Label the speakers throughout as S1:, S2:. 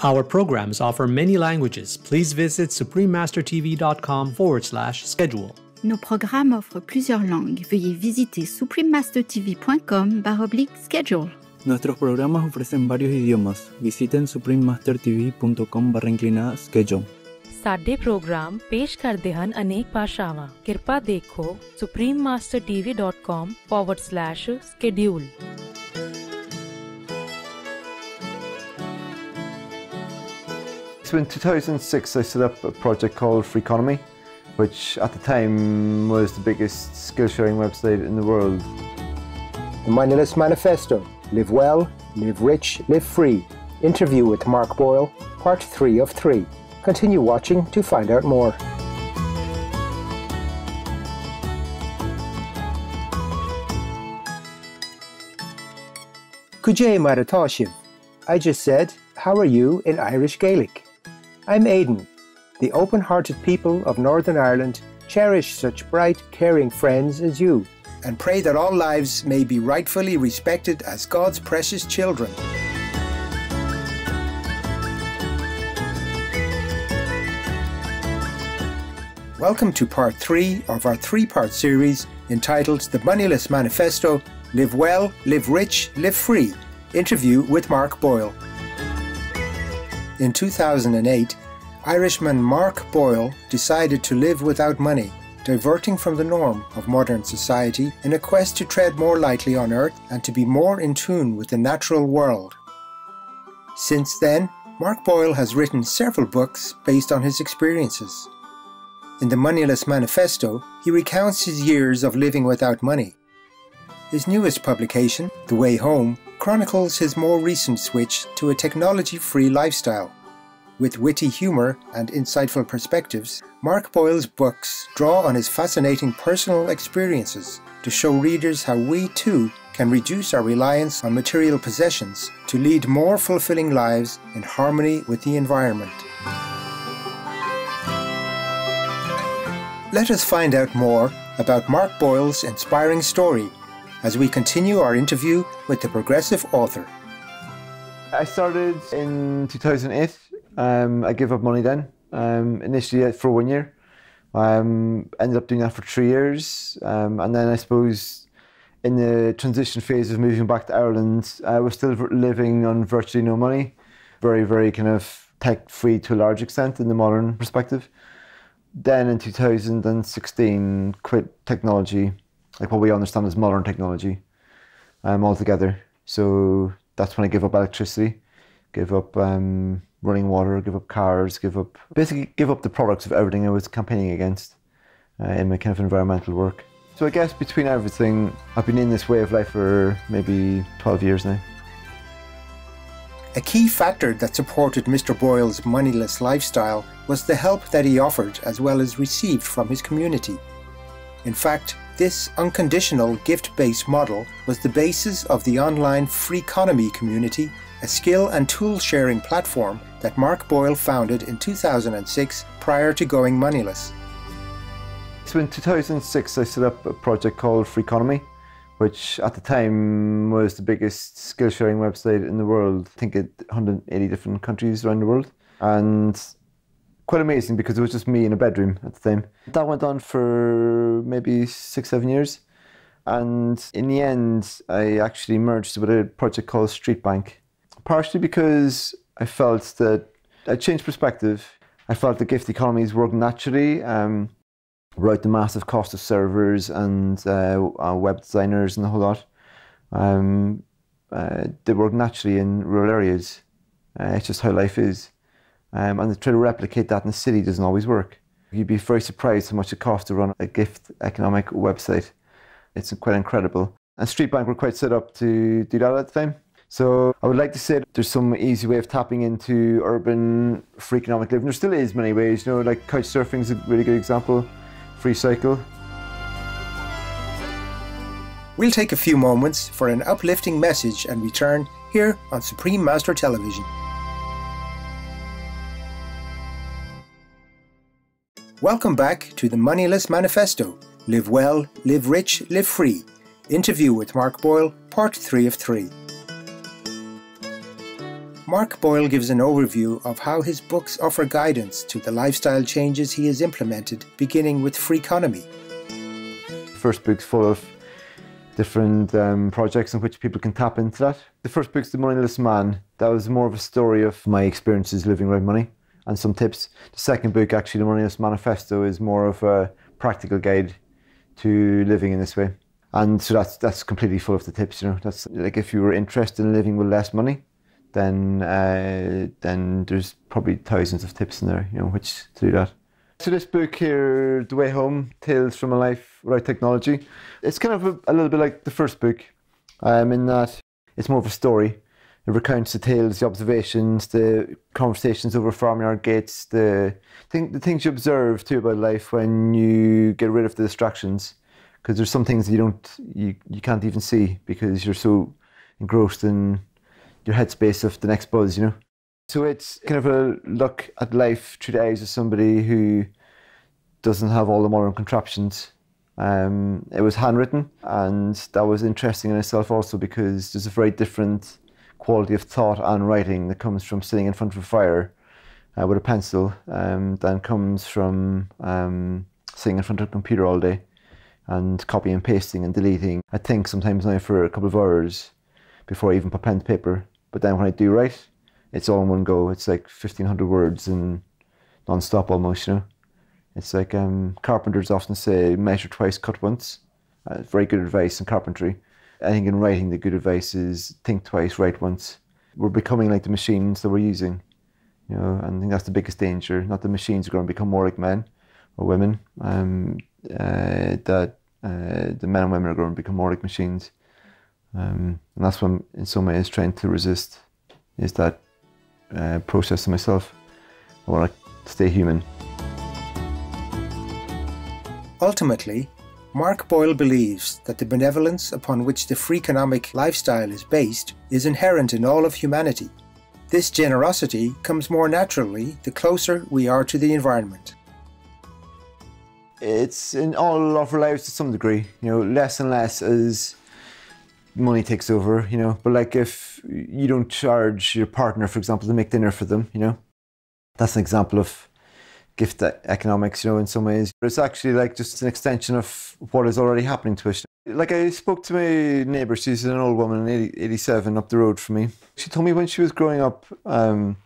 S1: Our programs offer many languages. Please visit suprememastertv.com forward slash schedule.
S2: Nos programmes offrent plusieurs langues. Veuillez visiter suprememastertv.com baroblique schedule.
S3: Nuestros programas ofrecen varios idiomas. Visiten suprememastertv.com barra inclinada schedule.
S4: ਸਾਡੇ programme ਪੇਸ਼ ਕਰਦੇ ਹਨ ਅਨੇਕ ਭਾਸ਼ਾਵਾਂ ਕਿਰਪਾ ਦੇਖੋ suprememastertv.com/schedule
S5: So in 2006, I set up a project called Freeconomy, which at the time was the biggest skill sharing website in the world.
S6: The Moneyless Manifesto Live Well, Live Rich, Live Free. Interview with Mark Boyle, Part 3 of 3. Continue watching to find out more. Kujay Maratashiv. I just said, How are you in Irish Gaelic? I'm Aidan. The open hearted people of Northern Ireland cherish such bright, caring friends as you and pray that all lives may be rightfully respected as God's precious children. Welcome to part three of our three part series entitled The Moneyless Manifesto Live Well, Live Rich, Live Free interview with Mark Boyle. In 2008, Irishman Mark Boyle decided to live without money, diverting from the norm of modern society in a quest to tread more lightly on earth and to be more in tune with the natural world. Since then, Mark Boyle has written several books based on his experiences. In the Moneyless Manifesto, he recounts his years of living without money. His newest publication, The Way Home, chronicles his more recent switch to a technology free lifestyle. With witty humour and insightful perspectives, Mark Boyle's books draw on his fascinating personal experiences to show readers how we too can reduce our reliance on material possessions to lead more fulfilling lives in harmony with the environment. Let us find out more about Mark Boyle's inspiring story as we continue our interview with the progressive author.
S5: I started in 2008. Um, I gave up money then, um, initially for one year. Um, ended up doing that for three years. Um, and then I suppose in the transition phase of moving back to Ireland, I was still living on virtually no money. Very, very kind of tech free to a large extent in the modern perspective. Then in 2016, quit technology like what we understand as modern technology um, altogether. So that's when I give up electricity, give up um, running water, give up cars, give up basically give up the products of everything I was campaigning against uh, in my kind of environmental work. So I guess between everything, I've been in this way of life for maybe 12 years now.
S6: A key factor that supported Mr. Boyle's moneyless lifestyle was the help that he offered as well as received from his community. In fact, this unconditional gift based model was the basis of the online Freeconomy community, a skill and tool sharing platform that Mark Boyle founded in 2006 prior to going moneyless.
S5: So in 2006, I set up a project called Freeconomy, which at the time was the biggest skill sharing website in the world. I think it 180 different countries around the world. And quite amazing because it was just me in a bedroom at the time. That went on for maybe six, seven years. And in the end, I actually merged with a project called Street Bank, partially because I felt that I changed perspective. I felt the gift economies work naturally um, without the massive cost of servers and uh, uh, web designers and the whole lot. Um, uh, they work naturally in rural areas. Uh, it's just how life is. Um, and to try to replicate that in the city doesn't always work. You'd be very surprised how much it costs to run a gift economic website. It's quite incredible. And Street Bank were quite set up to do that at the time. So I would like to say there's some easy way of tapping into urban free economic living. There still is many ways, you know, like couch surfing is a really good example, Freecycle.
S6: We'll take a few moments for an uplifting message and return here on Supreme Master Television. Welcome back to the Moneyless Manifesto Live Well, Live Rich, Live Free. Interview with Mark Boyle, Part 3 of 3. Mark Boyle gives an overview of how his books offer guidance to the lifestyle changes he has implemented, beginning with Freeconomy.
S5: First book's full of different um, projects in which people can tap into that. The first book's The Moneyless Man. That was more of a story of my experiences living without money and some tips. The second book, actually, The Moneyless Manifesto, is more of a practical guide to living in this way. And so that's that's completely full of the tips, you know. That's like if you were interested in living with less money, then uh, then there's probably thousands of tips in there, you know, which to do that. So this book here, The Way Home, Tales from a Life Without Technology, it's kind of a, a little bit like the first book, um, in that it's more of a story. It recounts the tales, the observations, the conversations over farmyard gates, the thing, the things you observe too about life when you get rid of the distractions. Because there's some things you don't, you, you can't even see because you're so engrossed in your headspace of the next buzz, you know. So it's kind of a look at life through the eyes of somebody who doesn't have all the modern contraptions. Um, it was handwritten, and that was interesting in itself also because there's a very different quality of thought and writing that comes from sitting in front of a fire uh, with a pencil um, than comes from um, sitting in front of a computer all day and copying and pasting and deleting. I think sometimes now for a couple of hours before I even put pen to paper. But then when I do write, it's all in one go. It's like 1500 words and non-stop almost, you know. It's like um, carpenters often say, measure twice, cut once. Uh, very good advice in carpentry. I think in writing, the good advice is think twice, write once. We're becoming like the machines that we're using, you know, and I think that's the biggest danger. Not the machines are going to become more like men or women. Um, uh, that uh, the men and women are going to become more like machines. Um, and that's what I'm in some ways trying to resist is that uh, process of myself. I want to stay human.
S6: Ultimately, Mark Boyle believes that the benevolence upon which the free economic lifestyle is based is inherent in all of humanity. This generosity comes more naturally the closer we are to the environment.
S5: It's in all of our lives to some degree, you know, less and less as money takes over, you know. But like if you don't charge your partner, for example, to make dinner for them, you know, that's an example of gift economics, you know, in some ways. But it's actually like just an extension of what is already happening to us. Like I spoke to my neighbour, she's an old woman, 80, 87, up the road from me. She told me when she was growing up, um,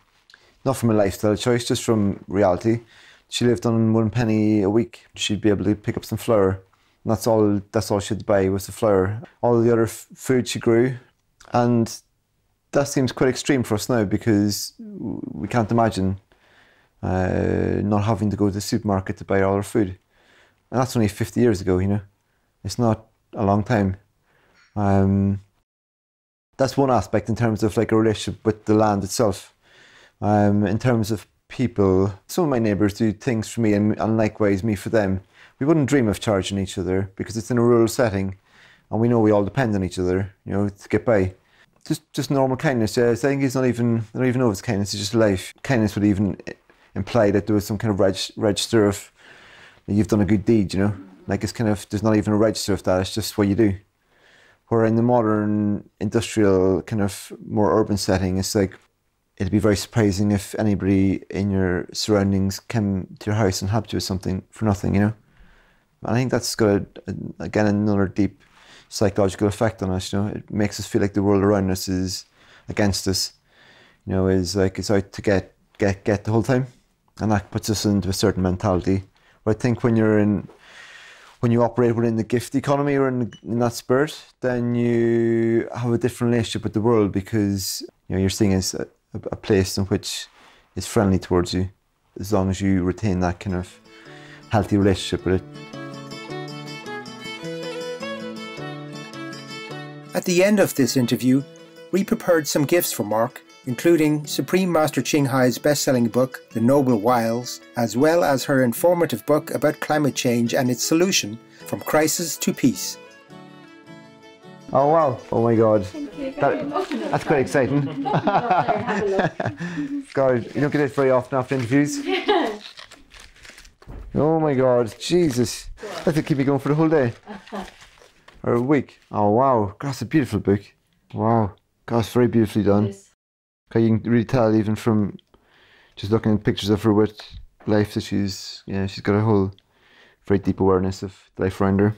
S5: not from a lifestyle choice, just from reality, she lived on one penny a week. She'd be able to pick up some flour. And that's all. That's all she'd buy was the flour. All the other food she grew, and that seems quite extreme for us now because we can't imagine uh, not having to go to the supermarket to buy all our food. And that's only 50 years ago, you know. It's not a long time. Um, that's one aspect in terms of like a relationship with the land itself. Um, in terms of people, some of my neighbours do things for me and, and likewise me for them. We wouldn't dream of charging each other because it's in a rural setting and we know we all depend on each other, you know, to get by. Just just normal kindness. Yeah, I think it's not even I don't even know if it's kindness, it's just life. Kindness would even imply that there was some kind of reg- register of you've done a good deed, you know? Like it's kind of there's not even a register of that, it's just what you do. Where in the modern industrial kind of more urban setting, it's like it'd be very surprising if anybody in your surroundings came to your house and helped you with something for nothing, you know. And I think that's got a, a, again another deep psychological effect on us. You know, it makes us feel like the world around us is against us. You know, is like it's out to get get get the whole time, and that puts us into a certain mentality. But I think when you're in when you operate within the gift economy or in, in that spirit, then you have a different relationship with the world because you know you're seeing as a, a place in which is friendly towards you, as long as you retain that kind of healthy relationship with it.
S6: At the end of this interview, we prepared some gifts for Mark, including Supreme Master Ching Hai's best-selling book, The Noble Wilds, as well as her informative book about climate change and its solution, From Crisis to Peace.
S5: Oh wow! Oh my god! That, that's quite exciting. God, you don't get it very often after interviews. Oh my god, Jesus! That could keep me going for the whole day or a week. Oh wow, that's a beautiful book. Wow, God, it's very beautifully done. 'Cause you can really tell even from just looking at pictures of her with life that she's yeah she's got a whole very deep awareness of life around her.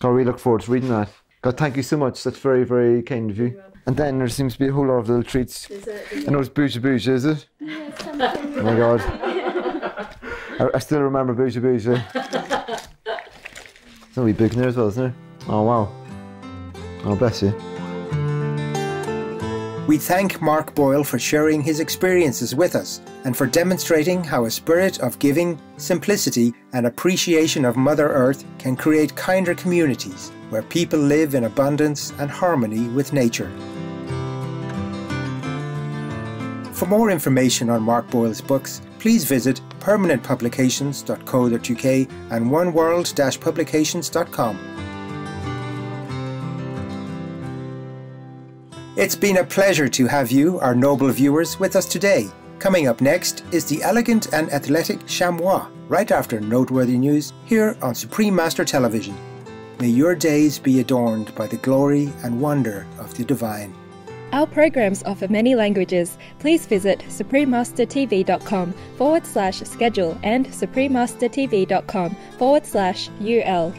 S5: God, we look forward to reading that. God, thank you so much. That's very, very kind of you. And then there seems to be a whole lot of little treats. I know it's Booja-Booja, is it? oh my God. I, I still remember Booja-Booja. It's a wee book in there as well, isn't there? Oh, wow. Oh, bless you.
S6: We thank Mark Boyle for sharing his experiences with us and for demonstrating how a spirit of giving, simplicity, and appreciation of Mother Earth can create kinder communities where people live in abundance and harmony with nature. For more information on Mark Boyle's books, please visit permanentpublications.co.uk and oneworld-publications.com. It's been a pleasure to have you, our noble viewers, with us today. Coming up next is the elegant and athletic Chamois, right after noteworthy news here on Supreme Master Television. May your days be adorned by the glory and wonder of the divine.
S7: Our programs offer many languages. Please visit suprememastertv.com forward slash schedule and suprememastertv.com forward slash UL.